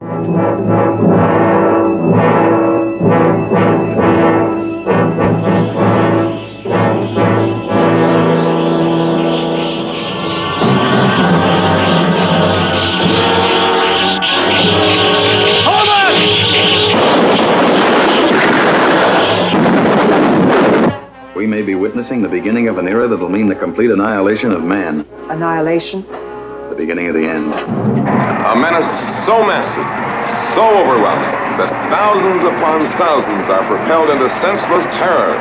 We may be witnessing the beginning of an era that'll mean the complete annihilation of man. Annihilation? The beginning of the end. A menace so massive, so overwhelming, that thousands upon thousands are propelled into senseless terror.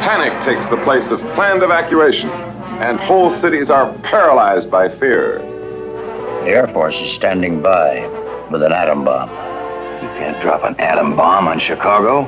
Panic takes the place of planned evacuation, and whole cities are paralyzed by fear. The Air Force is standing by with an atom bomb. You can't drop an atom bomb on Chicago.